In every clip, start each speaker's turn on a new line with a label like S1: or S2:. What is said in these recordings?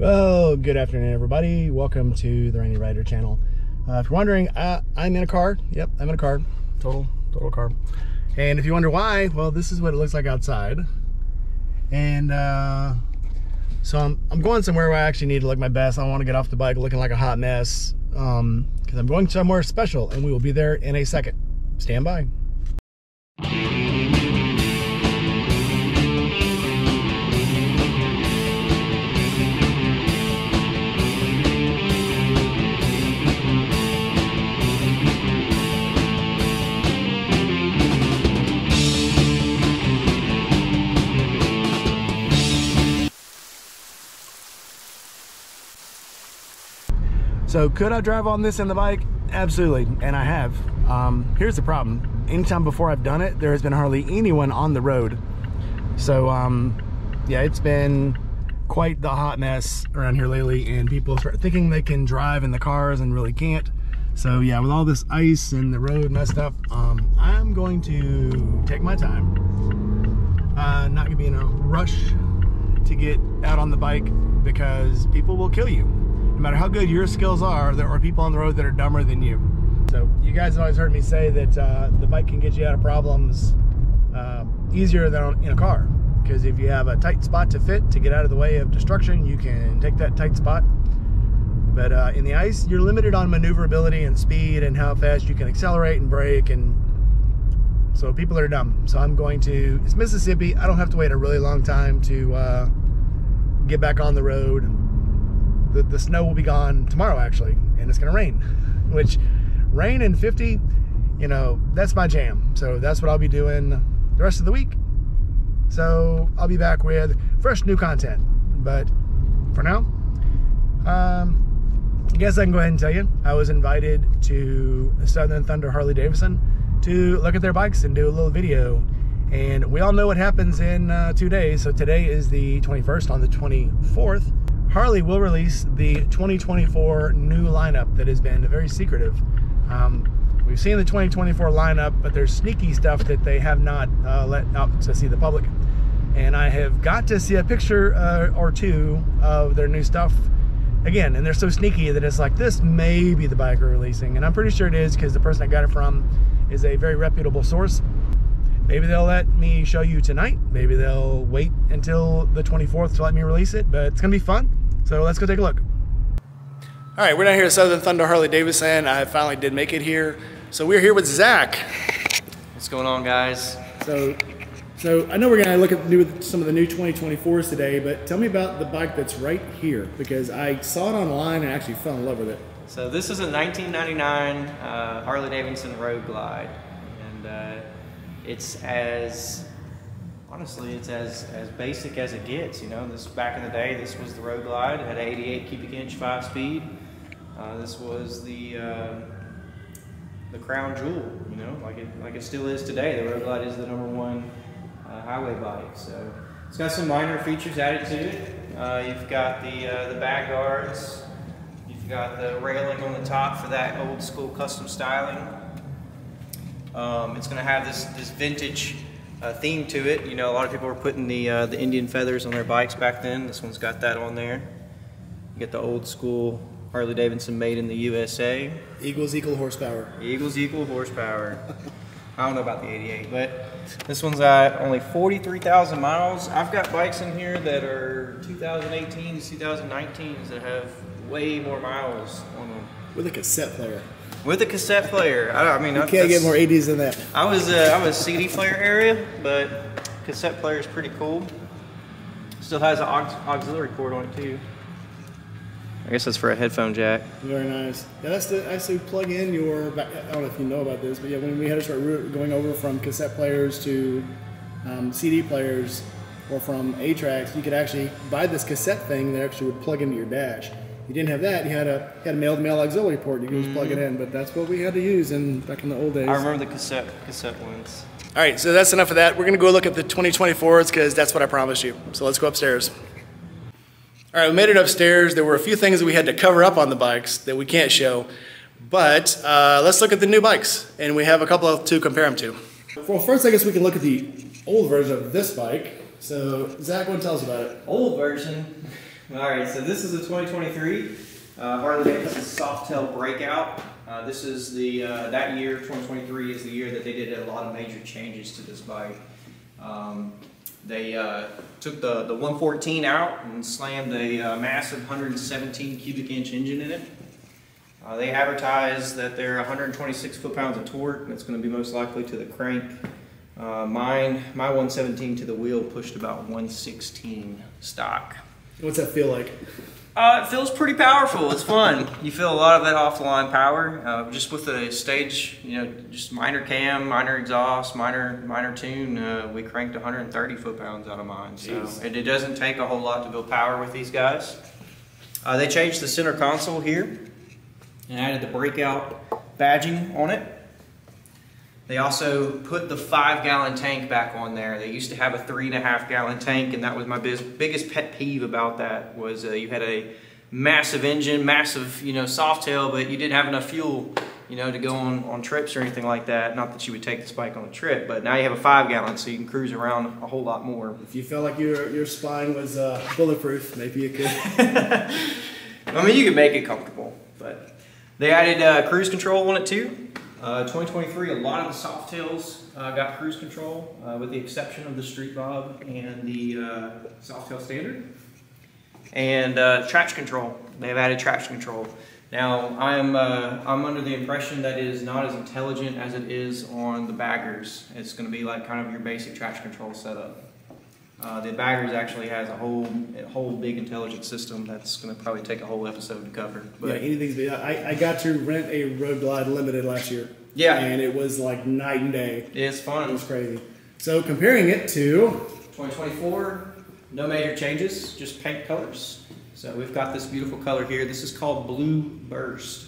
S1: Well, good afternoon, everybody. Welcome to the Rainy Rider channel. Uh, if you're wondering, uh, I'm in a car. Yep, I'm in a car. Total, total car. And if you wonder why, well, this is what it looks like outside. And uh, so I'm, I'm going somewhere where I actually need to look my best. I don't want to get off the bike looking like a hot mess because um, I'm going somewhere special, and we will be there in a second. Stand by. So could I drive on this in the bike? Absolutely, and I have. Um, here's the problem. Anytime before I've done it, there has been hardly anyone on the road. So um, yeah, it's been quite the hot mess around here lately and people start thinking they can drive in the cars and really can't. So yeah, with all this ice and the road messed up, um, I'm going to take my time. Uh, not gonna be in a rush to get out on the bike because people will kill you no matter how good your skills are, there are people on the road that are dumber than you. So you guys have always heard me say that uh, the bike can get you out of problems uh, easier than in a car. Because if you have a tight spot to fit to get out of the way of destruction, you can take that tight spot. But uh, in the ice, you're limited on maneuverability and speed and how fast you can accelerate and brake. And so people are dumb. So I'm going to, it's Mississippi. I don't have to wait a really long time to uh, get back on the road the, the snow will be gone tomorrow actually, and it's gonna rain, which rain and 50, you know, that's my jam. So that's what I'll be doing the rest of the week. So I'll be back with fresh new content. But for now, um, I guess I can go ahead and tell you, I was invited to Southern Thunder Harley Davidson to look at their bikes and do a little video. And we all know what happens in uh, two days. So today is the 21st. On the 24th, Harley will release the 2024 new lineup that has been very secretive. Um, we've seen the 2024 lineup, but there's sneaky stuff that they have not uh, let out to see the public. And I have got to see a picture uh, or two of their new stuff again, and they're so sneaky that it's like this may be the bike we're releasing, and I'm pretty sure it is because the person I got it from is a very reputable source. Maybe they'll let me show you tonight. Maybe they'll wait until the 24th to let me release it, but it's gonna be fun. So let's go take a look. All right, we're down here at Southern Thunder Harley Davidson. I finally did make it here. So we're here with Zach.
S2: What's going on, guys?
S1: So, so I know we're gonna look at new, some of the new 2024s today, but tell me about the bike that's right here because I saw it online and actually fell in love with it.
S2: So this is a 1999 uh, Harley Davidson Road Glide, and uh, it's as honestly, it's as, as basic as it gets. You know, this back in the day, this was the Road Glide. It had 88 cubic inch five speed. Uh, this was the uh, the crown jewel. You know, like it like it still is today. The Road Glide is the number one uh, highway bike. So it's got some minor features added to it. Uh, you've got the uh, the back guards. You've got the railing on the top for that old school custom styling. Um, it's going to have this this vintage uh, theme to it. You know, a lot of people were putting the uh, the Indian feathers on their bikes back then. This one's got that on there. You get the old school Harley Davidson made in the USA.
S1: Eagles equal horsepower.
S2: Eagles equal horsepower. I don't know about the 88, but this one's at only 43,000 miles. I've got bikes in here that are 2018s, 2019s that have way more miles on them.
S1: With a cassette player.
S2: With a cassette player. I, I mean,
S1: you can't get more 80s than that.
S2: I was uh, I was CD player area, but cassette player is pretty cool. Still has an aux auxiliary port on it too. I guess that's for a headphone jack.
S1: Very nice. Yeah, that's the actually plug in your. I don't know if you know about this, but yeah, when we had to start going over from cassette players to um, CD players or from 8 tracks, you could actually buy this cassette thing that actually would plug into your dash you didn't have that, you had a had a male-to-male auxiliary port. You could just plug it in. But that's what we had to use in back in the old days.
S2: I remember the cassette cassette ones.
S1: All right, so that's enough of that. We're gonna go look at the 2024s because that's what I promised you. So let's go upstairs. All right, we made it upstairs. There were a few things that we had to cover up on the bikes that we can't show. But uh, let's look at the new bikes, and we have a couple of, to compare them to. Well, first, I guess we can look at the old version of this bike. So, Zach, what tell us about it?
S2: Old version. All right, so this is a 2023 uh, Harley Davidson Softail Breakout. Uh, this is the uh, that year, 2023, is the year that they did a lot of major changes to this bike. Um, they uh, took the, the 114 out and slammed a uh, massive 117 cubic inch engine in it. Uh, they advertise that they're 126 foot-pounds of torque, and it's going to be most likely to the crank. Mine, my 117 to the wheel pushed about 116 stock.
S1: What's that feel like?
S2: Uh, it feels pretty powerful. It's fun. You feel a lot of that off-the-line power uh, just with the stage. You know, just minor cam, minor exhaust, minor minor tune. Uh, we cranked 130 foot-pounds out of mine. So it, it, doesn't take a whole lot to build power with these guys. Uh, they changed the center console here and added the breakout badging on it. They also put the five gallon tank back on there. They used to have a three and a half gallon tank and that was my biggest pet peeve about that was uh, you had a massive engine, massive, you know, Softail, but you didn't have enough fuel, you know, to go on, on trips or anything like that. Not that you would take this bike on a trip, but now you have a five gallon so you can cruise around a whole lot more.
S1: If you felt like your, your spine was uh, bulletproof, maybe you could.
S2: I mean, you could make it comfortable, but they added uh, cruise control on it too. Uh, 2023, a lot of the Softails uh, got cruise control, uh, with the exception of the Street Bob and the uh, Softail Standard. And uh, traction control, they've added traction control. Now, I'm, uh, I'm under the impression that it is not as intelligent as it is on the baggers. It's going to be like kind of your basic traction control setup. Uh, the baggers actually has a whole a whole big intelligence system that's going to probably take a whole episode to cover.
S1: But yeah, anything's. I, I got to rent a Road Glide Limited last year.
S2: Yeah,
S1: and it was like night and day.
S2: It's fun.
S1: It was crazy. So comparing it to
S2: 2024, no major changes, just paint colors. So we've got this beautiful color here. This is called Blue Burst.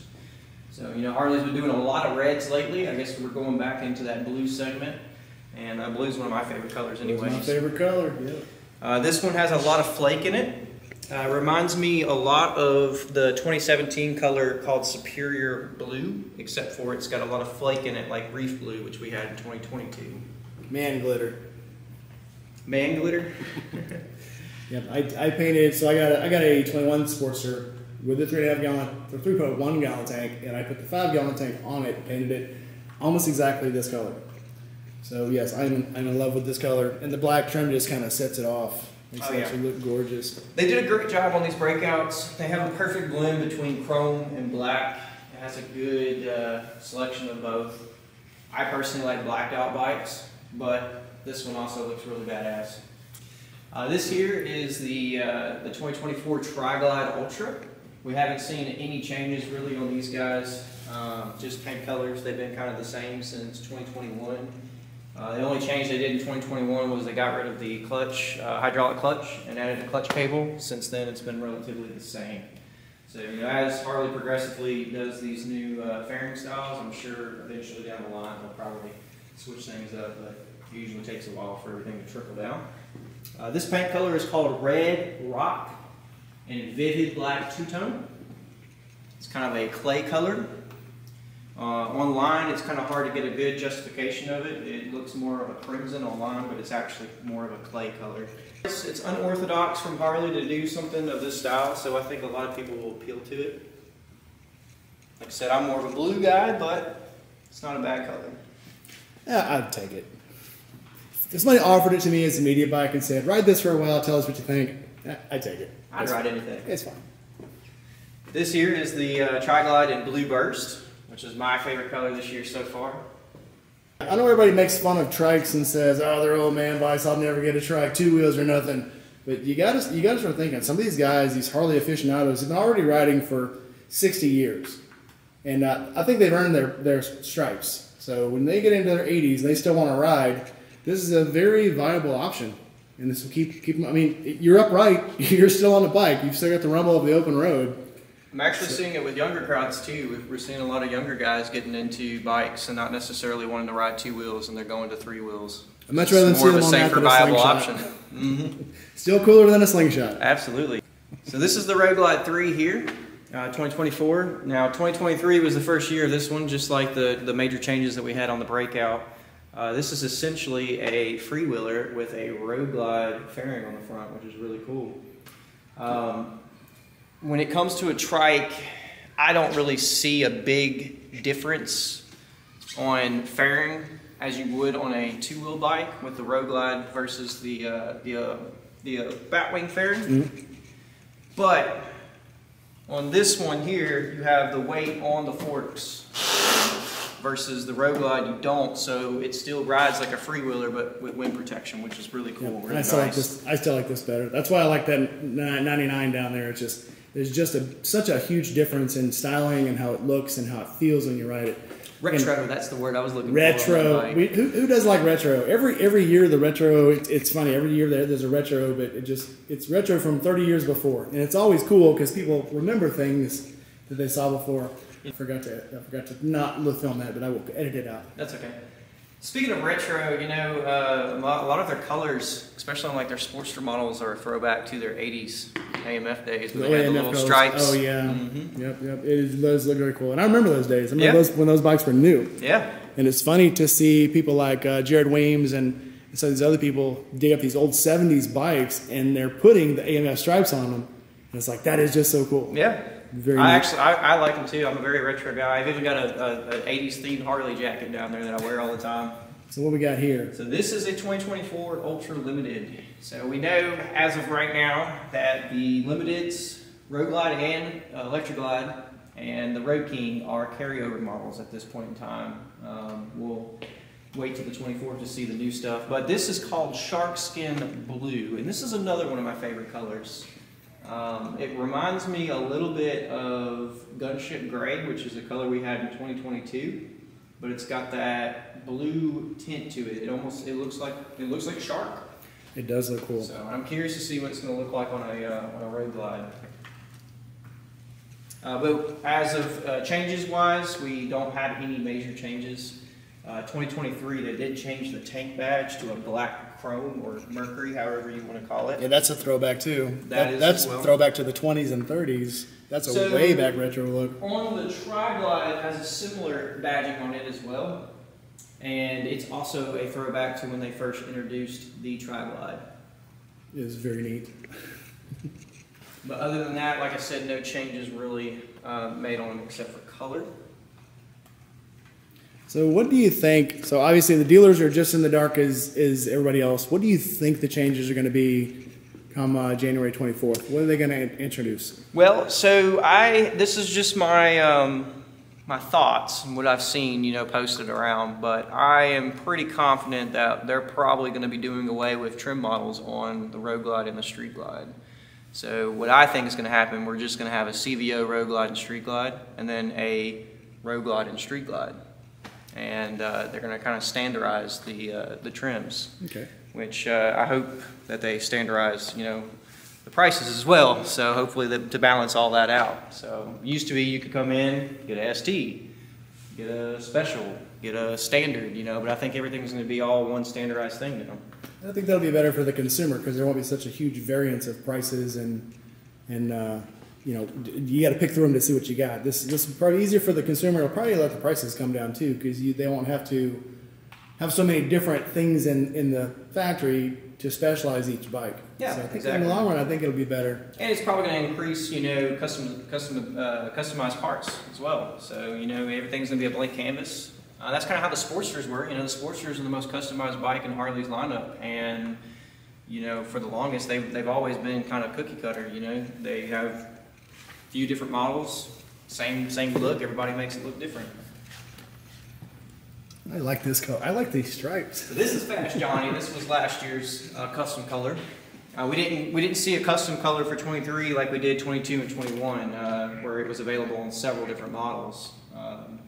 S2: So you know Harley's been doing a lot of reds lately. I guess we're going back into that blue segment. And uh, blue is one of my favorite colors anyway.
S1: My favorite color, yeah.
S2: Uh, this one has a lot of flake in it. Uh, reminds me a lot of the 2017 color called Superior Blue, except for it's got a lot of flake in it like Reef Blue, which we had in 2022.
S1: Man glitter.
S2: Man glitter?
S1: yep, I, I painted, so I got a, I got a 21 Sportster with a 3.5 gallon, or 3.1 gallon tank, and I put the 5 gallon tank on it, painted it almost exactly this color. So yes, I'm, I'm in love with this color, and the black trim just kind of sets it off. Makes oh, it yeah. actually look gorgeous.
S2: They did a great job on these breakouts. They have a perfect blend between chrome and black. It has a good uh, selection of both. I personally like blacked out bikes, but this one also looks really badass. Uh, this here is the, uh, the 2024 Tri-Glide Ultra. We haven't seen any changes really on these guys, um, just paint colors. They've been kind of the same since 2021. Uh, the only change they did in 2021 was they got rid of the clutch, uh, hydraulic clutch, and added a clutch cable. Since then, it's been relatively the same. So, you know, as Harley progressively does these new uh, fairing styles, I'm sure eventually down the line they'll probably switch things up, but it usually takes a while for everything to trickle down. Uh, this paint color is called Red Rock in Vivid Black Two-Tone. It's kind of a clay color. Uh, online, it's kind of hard to get a good justification of it. It looks more of a crimson online, but it's actually more of a clay color. It's, it's unorthodox from Harley to do something of this style, so I think a lot of people will appeal to it. Like I said, I'm more of a blue guy, but it's not a bad color.
S1: Yeah, I'd take it. If somebody offered it to me as a media bike and said, ride this for a while, tell us what you think, I'd take it.
S2: I'd ride anything.
S1: It's fine.
S2: This here is the uh, Tri-Glide in Blue Burst which is my favorite color this year so far.
S1: I know everybody makes fun of trikes and says, "Oh, they're old man bikes. I'll never get a trike, two wheels or nothing." But you got to you got to start thinking. Some of these guys, these Harley aficionados, have been already riding for sixty years, and uh, I think they've earned their their stripes. So when they get into their 80s and they still want to ride, this is a very viable option. And this will keep keep. I mean, you're upright. You're still on the bike. You've still got the rumble of the open road.
S2: I'm actually seeing it with younger crowds too. We're seeing a lot of younger guys getting into bikes and not necessarily wanting to ride two wheels, and they're going to three wheels.
S1: i much rather than more of a safer, viable option. Mm-hmm. Still cooler than a slingshot.
S2: Absolutely. So this is the Road Glide 3 here, uh, 2024. Now 2023 was the first year of this one, just like the, the major changes that we had on the Breakout. Uh, this is essentially a freewheeler with a Road Glide fairing on the front, which is really cool. Um, when it comes to a trike, I don't really see a big difference on fairing as you would on a two-wheel bike with the Road Glide versus the uh, the uh, the uh, Batwing fairing.
S1: Mm-hmm.
S2: But on this one here, you have the weight on the forks versus the Road Glide, you don't. So it still rides like a freewheeler, but with wind protection, which is really cool.
S1: And
S2: Really
S1: I still like this. I still like this better. That's why I like that 99 down there. It's just there's just a such a huge difference in styling and how it looks and how it feels when you ride it.
S2: Retro, that's the word I was looking for.
S1: retro.
S2: bike.
S1: We, who, who does like retro? Every every year the retro. It, it's funny. Every year there, there's a retro, but it just it's retro from 30 years before, and it's always cool because people remember things that they saw before. I forgot to I forgot to not film that, but I will edit it out.
S2: That's okay. Speaking of retro, you know, uh, a lot of their colors, especially on like their Sportster models, are a throwback to their 80s AMF days when
S1: The
S2: they had the little stripes.
S1: Oh yeah.
S2: Mhm.
S1: Yep, yep. It is, those look very cool, and I remember those days. I remember
S2: Yeah.
S1: those when those bikes were new.
S2: Yeah.
S1: And it's funny to see people like uh, Jared Weems and some of these other people dig up these old 70s bikes and they're putting the AMF stripes on them. And it's like, that is just so cool.
S2: Yeah.
S1: Very
S2: I
S1: neat.
S2: actually I, I like them too. I'm a very retro guy. I've even got a, a, a 80s themed Harley jacket down there that I wear all the time.
S1: So what we got here?
S2: So this is a 2024 Ultra Limited. So we know as of right now that the Limiteds, Road Glide and uh, Electra Glide, and the Road King are carryover models at this point in time. Um, we'll wait till the 24th to see the new stuff. But this is called Shark Skin Blue, and this is another one of my favorite colors. Um, it reminds me a little bit of Gunship Gray, which is a color we had in 2022, but it's got that blue tint to it. It almost it looks like it looks like a shark.
S1: It does look cool.
S2: So I'm curious to see what it's going to look like on a uh, on a road glide. Uh, but as of uh, changes wise, we don't have any major changes. Uh, 2023, they did change the tank badge to a black chrome or mercury, however you want to call it.
S1: Yeah, that's a throwback too.
S2: That is
S1: that's
S2: well.
S1: a throwback to the 20s and 30s. That's a
S2: So-
S1: way back retro look.
S2: On the Tri-Glide, it has a similar badging on it as well. And it's also a throwback to when they first introduced the Tri-Glide.
S1: It is very neat.
S2: But other than that, like I said, no changes really uh, made on them except for color.
S1: So what do you think? So obviously the dealers are just in the dark as, as everybody else. What do you think the changes are going to be come uh, January 24th? What are they going to introduce?
S2: Well, so I this is just my um, my thoughts and what I've seen, you know, posted around. But I am pretty confident that they're probably going to be doing away with trim models on the Road Glide and the Street Glide. So what I think is going to happen, we're just going to have a CVO Road Glide and Street Glide, and then a Road Glide and Street Glide, and uh, they're going to kind of standardize the uh, the trims
S1: Okay.
S2: which uh, I hope that they standardize, you know, the prices as well. So hopefully that, to balance all that out. So used to be you could come in, get a ST, get a special, get a standard, you know, but I think everything's going to be all one standardized thing now.
S1: I think that'll be better for the consumer because there won't be such a huge variance of prices and and uh, you know you got to pick through them to see what you got. This this is probably easier for the consumer. It'll probably let the prices come down too because they won't have to have so many different things in in the factory to specialize each bike.
S2: Yeah,
S1: so I think in the long run, I think it'll be better.
S2: And it's probably going to increase, you know, custom, custom, uh, customized parts as well. So you know, everything's going to be a blank canvas. Uh, that's kind of how the Sportsters were. You know, the Sportsters are the most customized bike in Harley's lineup, and you know, for the longest, they've they've always been kind of cookie cutter. You know, they have few different models, same same look. Everybody makes it look different.
S1: I like this color. I like these stripes.
S2: So this is Fast Johnnie. This was last year's uh, custom color. Uh, we didn't we didn't see a custom color for 23 like we did 22 and 21, uh, where it was available on several different models. Um,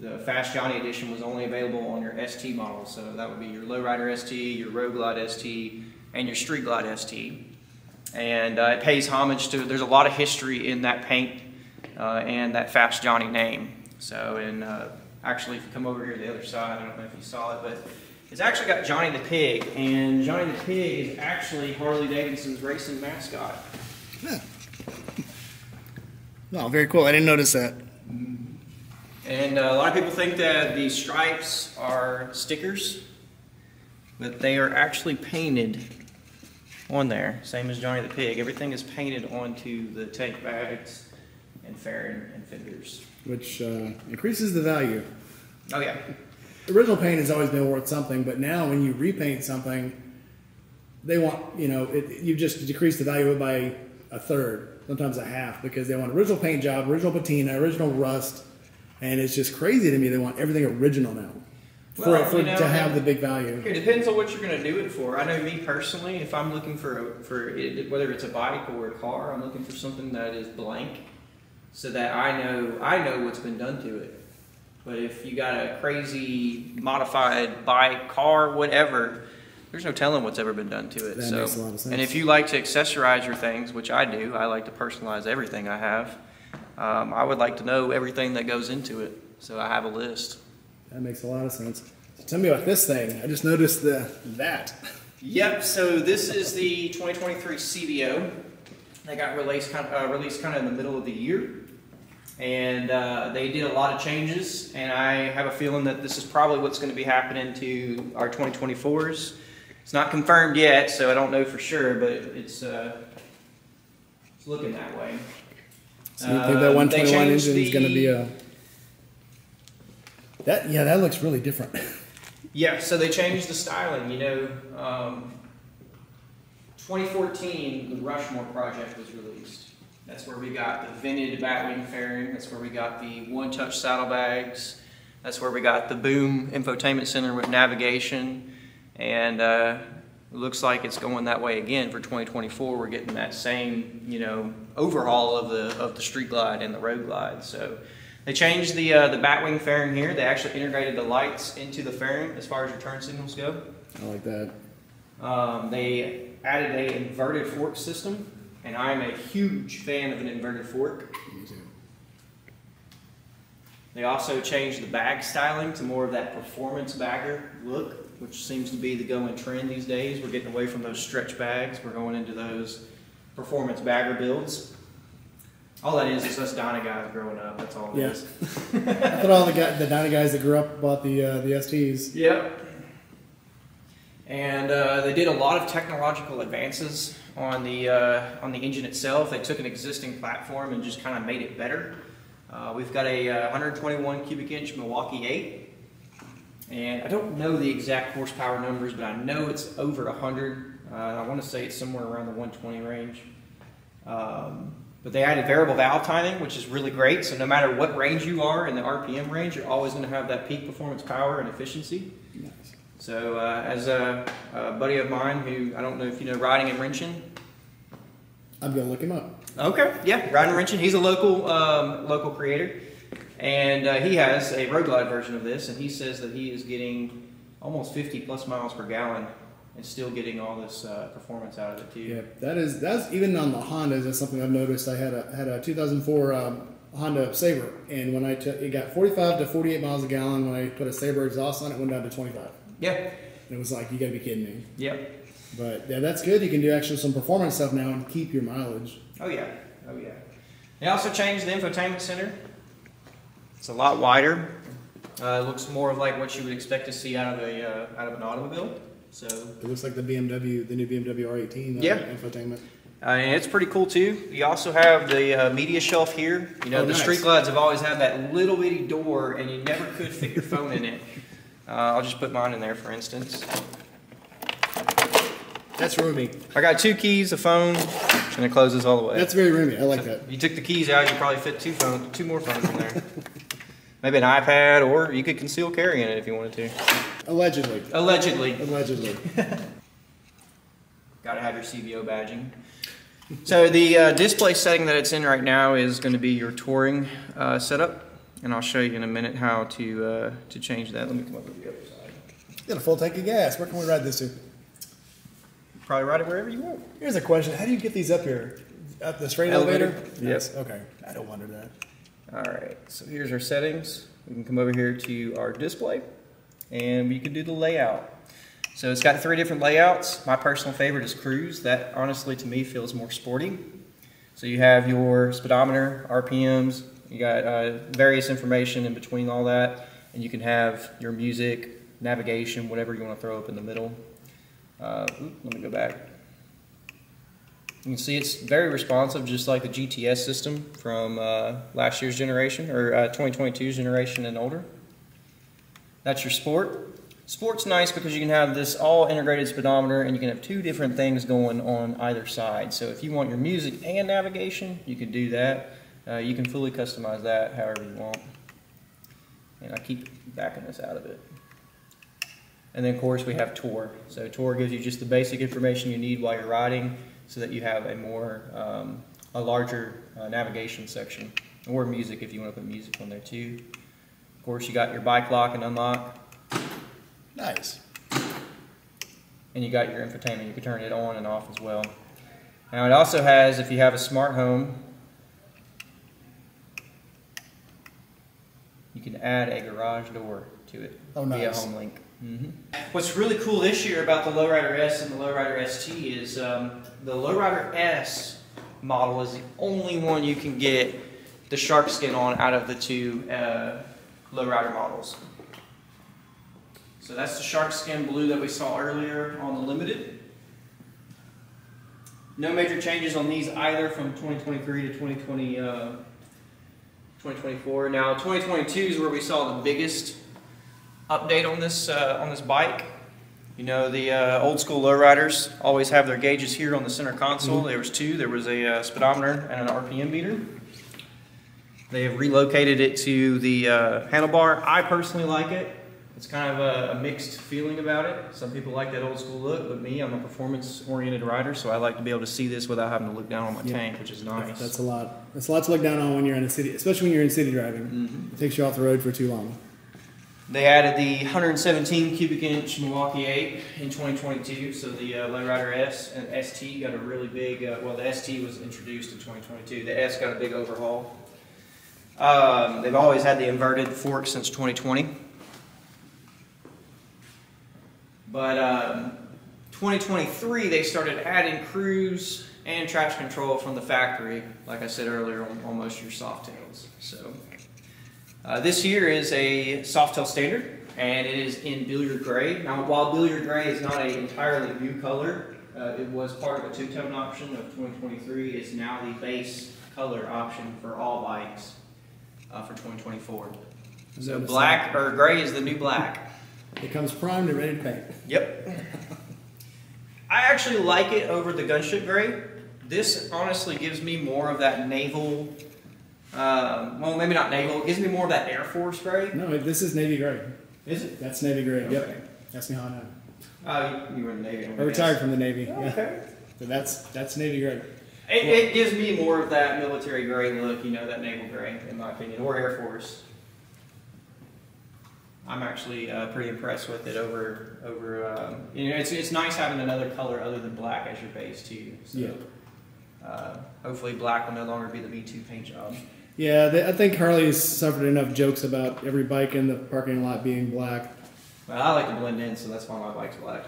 S2: the Fast Johnnie edition was only available on your ST model, so that would be your Lowrider ST, your Road Glide ST, and your Street Glide ST. And uh, it pays homage to. There's a lot of history in that paint uh, and that Fast Johnnie name. So, and uh, actually, if you come over here to the other side, I don't know if you saw it, but it's actually got Johnnie the Pig, and Johnnie the Pig is actually Harley Davidson's racing mascot. Yeah.
S1: Oh, very cool. I didn't notice that.
S2: And uh, a lot of people think that these stripes are stickers, but they are actually painted on there, same as Johnnie the Pig. Everything is painted onto the tank bags and fairing and fenders.
S1: Which uh, increases the value.
S2: Oh yeah.
S1: Original paint has always been worth something, but now when you repaint something, they want you know it, you just decrease the value of it by a third, sometimes a half, because they want original paint job, original patina, original rust, and it's just crazy to me. They want everything original now for,
S2: Well,
S1: for
S2: you know,
S1: to have the big value.
S2: It depends on what you're going to do it for. I know me personally, if I'm looking for a, for it, whether it's a bike or a car, I'm looking for something that is blank, so that I know I know what's been done to it. But if you got a crazy modified bike, car, whatever, there's no telling what's ever been done to it.
S1: That
S2: so,
S1: makes a lot of sense.
S2: and if you like to accessorize your things, which I do, I like to personalize everything I have. Um, I would like to know everything that goes into it, so I have a list.
S1: That makes a lot of sense. So tell me about this thing. I just noticed the that.
S2: Yep. So this is the 2023 CVO. They got released kind of, uh, released kind of in the middle of the year, and uh, they did a lot of changes. And I have a feeling that this is probably what's going to be happening to our 2024s. It's not confirmed yet, so I don't know for sure, but it's uh, it's looking that way.
S1: So you think that
S2: Um,
S1: 121 engine is going to be a that? Yeah, that looks really different.
S2: Yeah, so they changed the styling. You know, um, 2014, the Rushmore project was released. That's where we got the vented batwing fairing. That's where we got the one-touch saddlebags. That's where we got the Boom Infotainment Center with navigation. And uh, looks like it's going that way again for 2024. We're getting that same, you know, overhaul of the of the Street Glide and the Road Glide. So they changed the uh, the batwing fairing here. They actually integrated the lights into the fairing as far as your turn signals go.
S1: I like that.
S2: Um, they added a inverted fork system, and I'm a huge fan of an inverted fork.
S1: Me too.
S2: They also changed the bag styling to more of that performance bagger look, which seems to be the going trend these days. We're getting away from those stretch bags. We're going into those performance bagger builds. All that is is us Dyna guys growing up. That's all it
S1: Yeah.
S2: is.
S1: I thought all the guy, the Dyna guys that grew up bought the uh, the STs.
S2: Yep. And uh, they did a lot of technological advances on the uh, on the engine itself. They took an existing platform and just kind of made it better. Uh, we've got a uh, 121 cubic inch Milwaukee 8, and I don't know the exact horsepower numbers, but I know it's over 100. Uh, I want to say it's somewhere around the 120 range. Um, but they added variable valve timing, which is really great. So no matter what range you are in the RPM range, you're always going to have that peak performance power and efficiency.
S1: Nice.
S2: So uh, as a, a buddy of mine who I don't know if you know riding and wrenching.
S1: I'm gonna look him up.
S2: Okay, yeah, riding and wrenching. He's a local um, local creator, and uh, he has a road glide version of this, and he says that he is getting almost 50 plus miles per gallon and still getting all this uh, performance out of it too.
S1: Yeah, that is that's even on the Hondas. That's something I've noticed. I had a had a 2004 um, Honda Sabre, and when I took it got 45 to 48 miles a gallon. When I put a Sabre exhaust on it, went down to 25.
S2: Yeah.
S1: And it was like you gotta be kidding me.
S2: Yep.
S1: But yeah, that's good. You can do actually some performance stuff now and keep your mileage.
S2: Oh yeah. Oh yeah. They also changed the infotainment center. It's a lot wider. Uh, it looks more of like what you would expect to see out of a uh, out of an automobile. So
S1: It looks like the BMW, the new BMW R18 uh,
S2: Yeah.
S1: infotainment.
S2: Uh, and it's pretty cool too. You also have the uh, media shelf here. You know,
S1: Oh,
S2: the
S1: nice.
S2: street glides have always had that little bitty door, and you never could fit your phone in it. Uh, I'll just put mine in there, for instance.
S1: That's roomy.
S2: I got two keys, a phone, and it closes all the way.
S1: That's very roomy. I like that.
S2: You took the keys out, you probably fit two phones, two more phones in there. Maybe an iPad, or you could conceal carry in it if you wanted to.
S1: Allegedly.
S2: Allegedly.
S1: Allegedly.
S2: Got to have your CVO badging. So the uh, display setting that it's in right now is going to be your touring uh, setup, and I'll show you in a minute how to uh, to change that. Let me come over to the other side.
S1: Got a full tank of gas. Where can we ride this to?
S2: Probably ride it wherever you want.
S1: Here's a question. How do you get these up here? Up the straight
S2: Elevator?
S1: elevator?
S2: Yes.
S1: Okay. I don't wonder that.
S2: All right. So here's our settings. We can come over here to our display, and we can do the layout. So it's got three different layouts. My personal favorite is cruise. That honestly to me feels more sporty. So you have your speedometer, RPMs, you got uh, various information in between all that, and you can have your music, navigation, whatever you want to throw up in the middle. Uh, oop, let me go back. You can see it's very responsive, just like the GTS system from uh, last year's generation or uh, 2022's generation and older. That's your sport. Sport's nice because you can have this all integrated speedometer and you can have two different things going on either side. So if you want your music and navigation, you can do that. Uh, you can fully customize that however you want. And I keep backing this out of it. And then of course we have Tour. So Tour gives you just the basic information you need while you're riding so that you have a more, um, a larger uh, navigation section. Or music if you want to put music on there too. Of course you got your bike lock and unlock.
S1: Nice.
S2: and you got your infotainment. You can turn it on and off as well. Now it also has, if you have a smart home, you can add a garage door to it
S1: Oh,
S2: via
S1: nice.
S2: HomeLink. Mm-hmm. What's really cool this year about the Lowrider S and the Lowrider ST is um, the Lowrider S model is the only one you can get the shark skin on out of the two uh, Lowrider models. So that's the shark skin blue that we saw earlier on the limited. No major changes on these either from 2023 to 2020, uh, 2024. Now 2022 is where we saw the biggest update on this uh, on this bike. You know the uh, old school lowriders always have their gauges here on the center console. There was two. There was a uh, speedometer and an RPM meter. They have relocated it to the uh, handlebar. I personally like it. It's kind of a, a mixed feeling about it. Some people like that old school look, but me, I'm a performance-oriented rider, so I like to be able to see this without having to look down on my
S3: Yeah.
S2: tank, which is nice.
S3: That's a lot. That's a lot to look down on when you're in a city, especially when you're in city driving.
S2: Mhm.
S3: It takes you off the road for too long.
S2: They added the 117 cubic inch Milwaukee 8 in 2022, so the uh, Lowrider S and ST got a really big, uh, well, the ST was introduced in 2022. The S got a big overhaul. Um, they've always had the inverted fork since 2020. But um, 2023, they started adding cruise and traction control from the factory, like I said earlier, on, on most of your soft tails. So. Uh, this here is a Softail standard, and it is in billiard gray. Now, while billiard gray is not an entirely new color, uh, it was part of a two-tone option of 2023. It's now the base color option for all bikes uh, for 2024. So black or gray is the new black.
S3: It comes primed and ready to paint.
S2: Yep. I actually like it over the gunship gray. This honestly gives me more of that naval. Um, well, maybe not naval. It gives me more of that Air Force gray.
S3: No, this is navy gray.
S2: Is it?
S3: That's navy gray.
S2: Okay.
S3: Yep. That's me how I know.
S2: You, you were in the Navy.
S3: I retired from the navy.
S2: Oh,
S3: Yeah.
S2: okay.
S3: So that's that's navy gray.
S2: It, it gives me more of that military gray look, you know, that naval gray, in my opinion, or Air Force. I'm actually uh, pretty impressed with it over over. Um, you know, it's it's nice having another color other than black as your base too. So,
S3: Yeah.
S2: Uh, hopefully, black will no longer be the V2 paint job.
S3: Yeah, they, I think Harley's suffered enough jokes about every bike in the parking lot being black.
S2: Well, I like to blend in, so that's why my bike's black.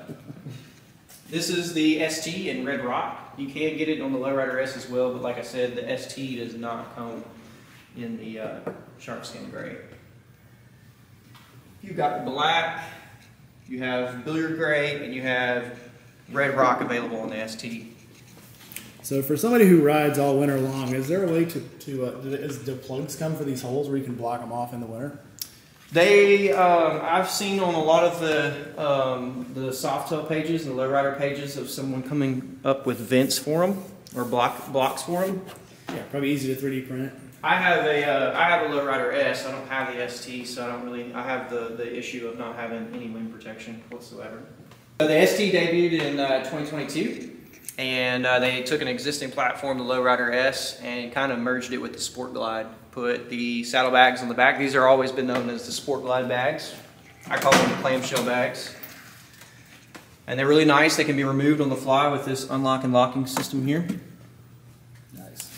S2: this is the ST in Red Rock. You can get it on the Lowrider S as well, but like I said, the ST does not come in the uh, shark skin gray. You've got the black, you have billiard gray, and you have Red Rock available on the ST.
S3: So for somebody who rides all winter long, is there a way to to uh, do plugs come for these holes where you can block them off in the winter?
S2: They, um, I've seen on a lot of the um, the Softail pages and the lowrider pages of someone coming up with vents for them or block blocks for them.
S3: Yeah, probably easy to 3D print.
S2: I have a uh, I have a lowrider S. I don't have the ST, so I don't really. I have the the issue of not having any wind protection whatsoever. So the ST debuted in uh, 2022, and uh, they took an existing platform, the lowrider S, and kind of merged it with the Sport Glide. Put the saddlebags on the back. These are always been known as the Sport Glide bags. I call them the clamshell bags. And they're really nice. They can be removed on the fly with this unlock and locking system here.
S3: Nice.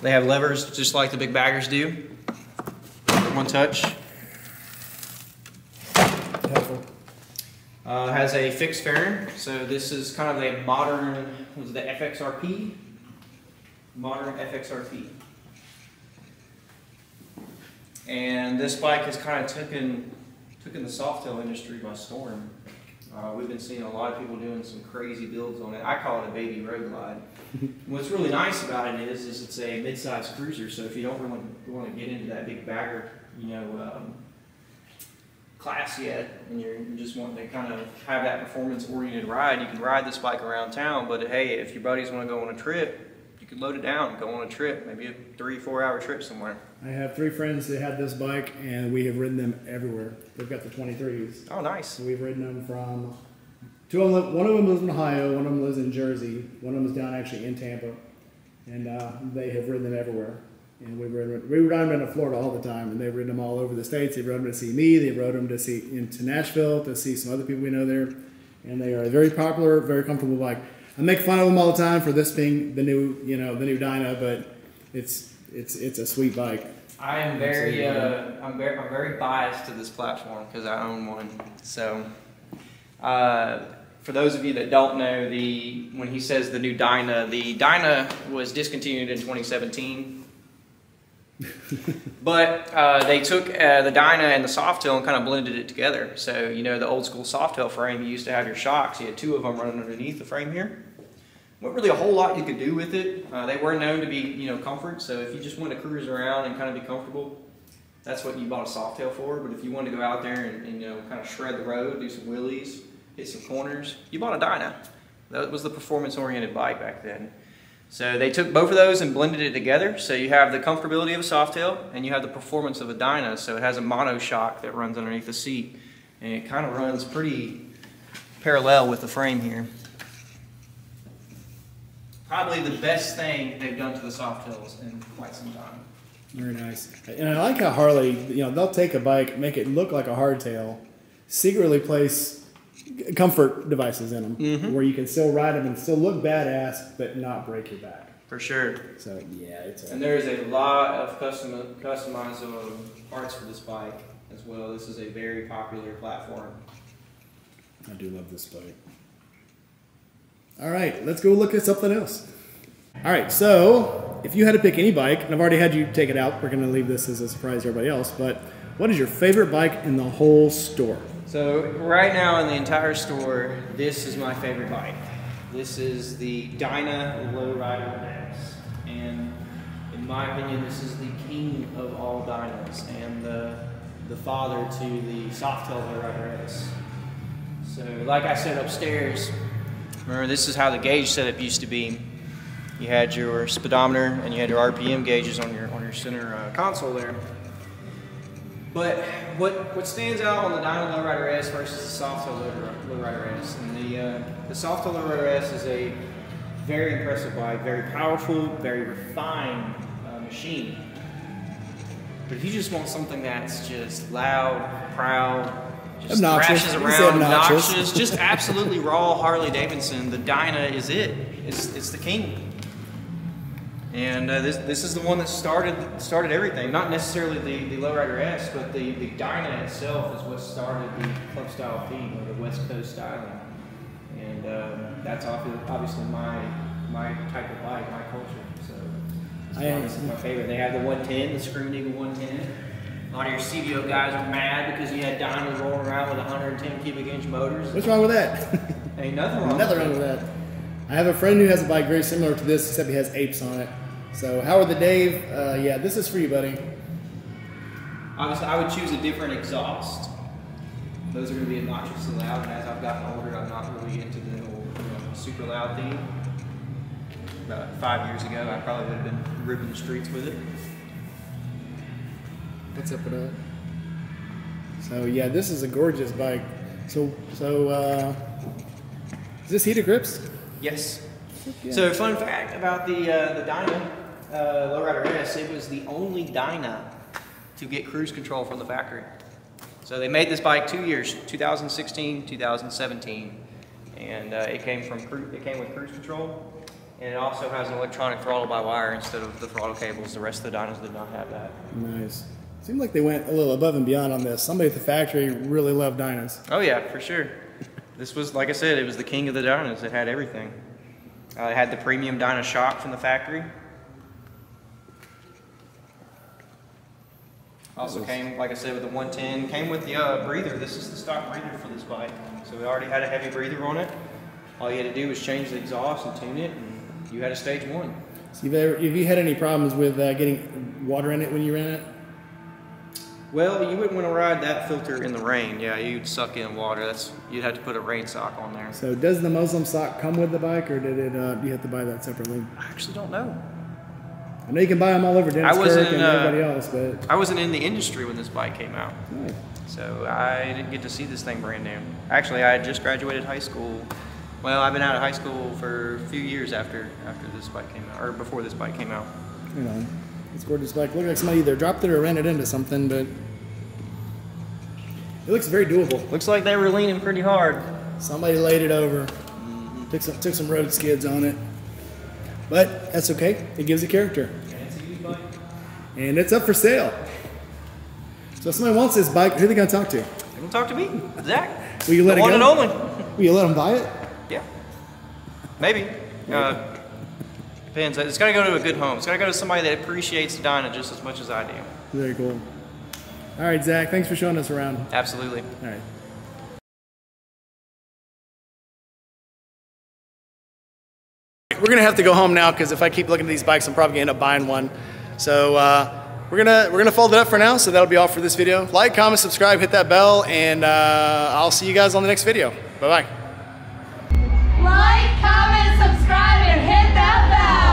S2: They have levers just like the big baggers do. One touch.
S3: Helpful.
S2: Uh, has a fixed fairing, so this is kind of a modern, was it the FXRP? Modern FXRP. And this bike has kind of taken, taken the softail industry by storm. Uh, we've been seeing a lot of people doing some crazy builds on it. I call it a baby road glide. what's really nice about it is, is it's a mid-sized cruiser. So if you don't really want to get into that big bagger, you know, um, class yet, and you're you just wanting to kind of have that performance-oriented ride, you can ride this bike around town. But hey, if your buddies want to go on a trip, can load it down, go on a trip, maybe a three, four-hour trip somewhere.
S1: I have three friends that have this bike, and we have ridden them everywhere. They've got the 23s.
S2: Oh, nice.
S1: So we've ridden them from two of them. One of them lives in Ohio. One of them lives in Jersey. One of them is down actually in Tampa, and uh, they have ridden them everywhere. And we rode, we ride them in Florida all the time, and they've ridden them all over the states. They rode them to see me. They rode them to see into Nashville to see some other people we know there, and they are a very popular, very comfortable bike. I make fun of them all the time for this being the new, you know, the new Dyna, but it's it's it's a sweet bike.
S2: I am very, uh, I'm very, I'm very biased to this platform because I own one. So, uh, for those of you that don't know, the when he says the new Dyna, the Dyna was discontinued in 2017. but uh, they took uh, the Dyna and the Softail and kind of blended it together. So you know the old school Softail frame, you used to have your shocks. You had two of them running underneath the frame here. Not really a whole lot you could do with it. Uh, they were known to be, you know, comfort. So if you just want to cruise around and kind of be comfortable, that's what you bought a Softail for. But if you wanted to go out there and, and you know, kind of shred the road, do some wheelies, hit some corners, you bought a Dyna. That was the performance-oriented bike back then. So they took both of those and blended it together. So you have the comfortability of a Softail and you have the performance of a Dyna. So it has a mono shock that runs underneath the seat. And it kind of runs pretty parallel with the frame here probably the best thing they've done to the Softails in quite some time.
S1: Very nice. And I like how Harley, you know, they'll take a bike, make it look like a hardtail, secretly place comfort devices in them
S2: Mhm.
S1: where you can still ride them and still look badass, but not break your back.
S2: For sure.
S1: So yeah, it's
S2: And there's a lot of custom customizable parts for this bike as well. This is a very popular platform.
S1: I do love this bike. All right, let's go look at something else. All right, so if you had to pick any bike, and I've already had you take it out, we're to leave this as a surprise to everybody else, but what is your favorite bike in the whole store?
S2: So right now in the entire store, this is my favorite bike. This is the Dyna Lowrider S. And in my opinion, this is the king of all Dynas and the, the father to the Softail Lowrider S. So like I said upstairs, remember this is how the gauge setup used to be. You had your speedometer and you had your RPM gauges on your on your center uh, console there. But what what stands out on the Dyna Lowrider S versus the Softail Lowrider S, and the uh, the Softail Lowrider S is a very impressive bike, very powerful, very refined uh, machine. But if you just want something that's just loud, proud, just
S1: Obnoxious.
S2: thrashes
S1: You can say
S2: around,
S1: obnoxious.
S2: obnoxious, just absolutely raw Harley Davidson, the Dyna is it. It's it's the king. And uh, this this is the one that started started everything. Not necessarily the, the Lowrider S, but the, the Dyna itself is what started the club style theme or the West Coast styling. And um, that's obviously my my type of bike, my culture. So this
S1: I-
S2: is my favorite. They have the 110, the Screaming Eagle 110. A lot of your CVO guys are mad because you had Dynas rolling around with 110 cubic inch motors.
S1: What's wrong with that?
S2: Ain't nothing wrong.
S1: Nothing wrong with that. I have a friend who has a bike very similar to this, except he has apes on it. So Howard the Dave, uh, yeah, this is for you, buddy.
S2: Obviously, I would choose a different exhaust. Those are going to be obnoxiously loud, and as I've gotten older, I'm not really into the whole, you know, super loud theme. About five years ago, I probably would have been ripping the streets with it.
S1: What's up with that? So yeah, this is a gorgeous bike. So so uh, is this heated grips?
S2: Yes.
S1: Yeah.
S2: So, fun fact about the uh, the Dyna uh, Lowrider S, it was the only Dyna to get cruise control from the factory. So they made this bike two years, 2016, 2017, and uh, it came from it came with cruise control, and it also has an electronic throttle by wire instead of the throttle cables. The rest of the Dynas did not have that.
S1: Nice. Seemed like they went a little above and beyond on this. Somebody at the factory really loved Dynas.
S2: Oh yeah, for sure. This was, like I said, it was the king of the Dynas. It had everything. Uh, it had the premium Dyna shock from the factory. Also came, like I said, with the 110. Came with the uh, breather. This is the stock breather for this bike. So we already had a heavy breather on it. All you had to do was change the exhaust and tune it, and You had a stage one.
S1: So have you had any problems with uh, getting water in it when you ran it?
S2: Well, you wouldn't want to ride that filter in the rain. Yeah, you'd suck in water. That's you'd have to put a rain sock on there.
S1: So does the Muslim sock come with the bike, or did it? Uh, do you have to buy that separately?
S2: I actually don't know.
S1: I know you can buy them all over Dennis
S2: I wasn't,
S1: Kirk and
S2: uh,
S1: everybody else, but
S2: I wasn't in the industry when this bike came out, so I didn't get to see this thing brand new. Actually, I had just graduated high school. Well, I've been out of high school for a few years after after this bike came out, or before this bike came out.
S1: you know, it's gorgeous bike. Look like somebody either dropped it or ran it into something, but it looks very doable.
S2: Looks like they were leaning pretty hard.
S1: Somebody laid it over, took some took some road skids on it, but that's okay. It gives it character, and it's up for sale. So if somebody wants this bike, who are they gonna talk to?
S2: You can talk to me, Zach.
S1: Will you let
S2: the
S1: it
S2: one
S1: go?
S2: and only.
S1: Will you let them buy it?
S2: Yeah, maybe. Uh, depends. It's got to go to a good home. It's got to go to somebody that appreciates the Dyna just as much as I do.
S1: Very cool. All right, Zach. Thanks for showing us around.
S2: Absolutely.
S1: All right. We're gonna have to go home now because if I keep looking at these bikes, I'm probably gonna end up buying one. So uh, we're gonna we're gonna fold it up for now. So that'll be all for this video. Like, comment, subscribe, hit that bell, and uh, I'll see you guys on the next video. Bye bye.
S4: Like, comment, Nada!